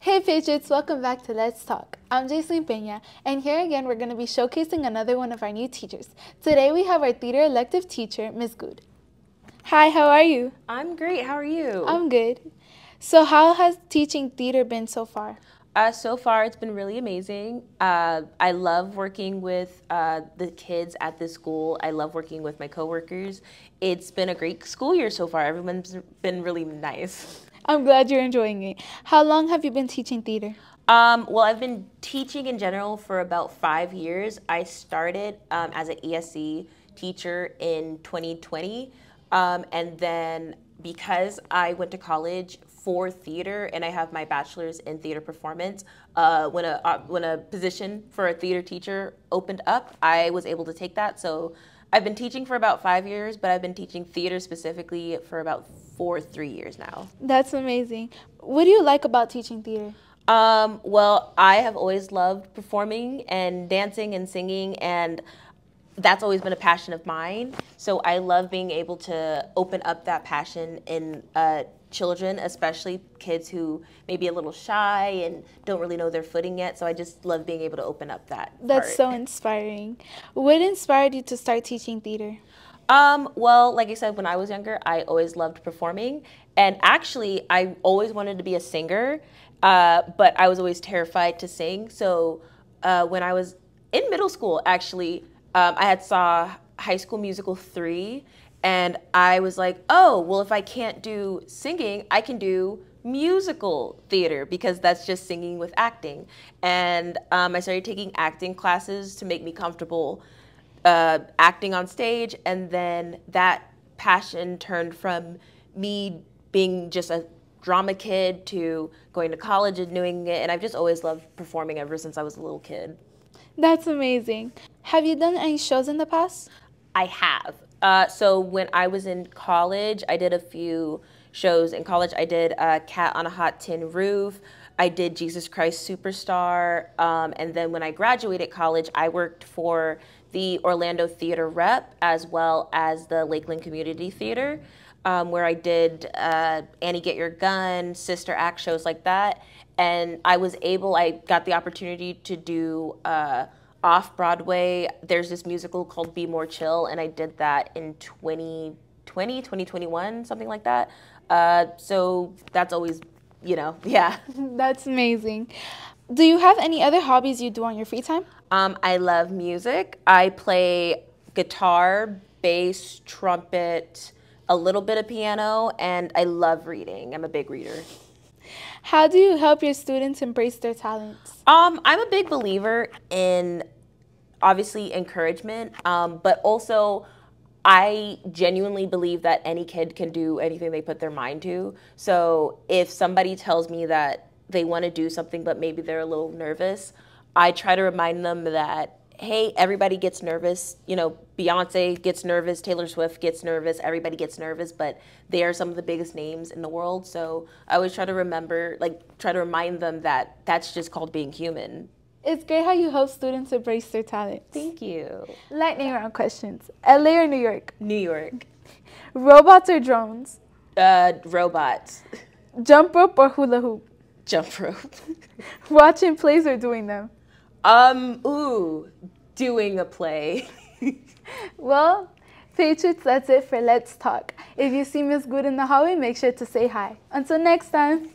Hey Patriots, welcome back to Let's Talk. I'm Jason Peña, and here again we're going to be showcasing another one of our new teachers. Today we have our theater elective teacher, Ms. Gude. Hi, how are you? I'm great. How are you? I'm good. So how has teaching theater been so far? Uh, so far, it's been really amazing. Uh, I love working with uh, the kids at this school. I love working with my coworkers. It's been a great school year so far. Everyone's been really nice. I'm glad you're enjoying it. How long have you been teaching theater? Um, well, I've been teaching in general for about five years. I started um, as an ESE teacher in 2020. Um, and then because I went to college for theater and I have my bachelor's in theater performance, uh, when, a, uh, when a position for a theater teacher opened up, I was able to take that. So I've been teaching for about five years, but I've been teaching theater specifically for about four, three years now. That's amazing. What do you like about teaching theater? Um, well, I have always loved performing and dancing and singing, and that's always been a passion of mine. So I love being able to open up that passion in uh, children, especially kids who may be a little shy and don't really know their footing yet. So I just love being able to open up that. That's part. so inspiring. What inspired you to start teaching theater? Um, well, like I said, when I was younger, I always loved performing. And actually, I always wanted to be a singer, uh, but I was always terrified to sing. So uh, when I was in middle school, actually, um, I had saw High School Musical 3, and I was like, oh, well, if I can't do singing, I can do musical theater because that's just singing with acting. And um, I started taking acting classes to make me comfortable uh, acting on stage, and then that passion turned from me being just a drama kid to going to college and doing it, and I've just always loved performing ever since I was a little kid. That's amazing. Have you done any shows in the past? I have. Uh, so when I was in college, I did a few shows in college. I did uh, Cat on a Hot Tin Roof. I did Jesus Christ Superstar. Um, and then when I graduated college, I worked for the Orlando Theater Rep as well as the Lakeland Community Theater, um, where I did uh, Annie Get Your Gun, Sister Act shows like that. And I was able, I got the opportunity to do uh, off Broadway. There's this musical called Be More Chill, and I did that in 2020, 2021, something like that. Uh, so that's always, you know, yeah. That's amazing. Do you have any other hobbies you do on your free time? Um, I love music. I play guitar, bass, trumpet, a little bit of piano, and I love reading. I'm a big reader. How do you help your students embrace their talents? Um, I'm a big believer in obviously encouragement, um, but also I genuinely believe that any kid can do anything they put their mind to. So if somebody tells me that they want to do something, but maybe they're a little nervous, I try to remind them that hey, everybody gets nervous. You know, Beyonce gets nervous, Taylor Swift gets nervous, everybody gets nervous, but they are some of the biggest names in the world. So I always try to remember, like, try to remind them that that's just called being human. It's great how you help students embrace their talents. Thank you. Lightning round questions LA or New York? New York. Robots or drones? Uh, robots. Jump rope or hula hoop? Jump rope. Watching plays or doing them? Um, ooh, doing a play. well, Patriots, that's it for Let's Talk. If you see Miss Gude in the hallway, make sure to say hi. Until next time.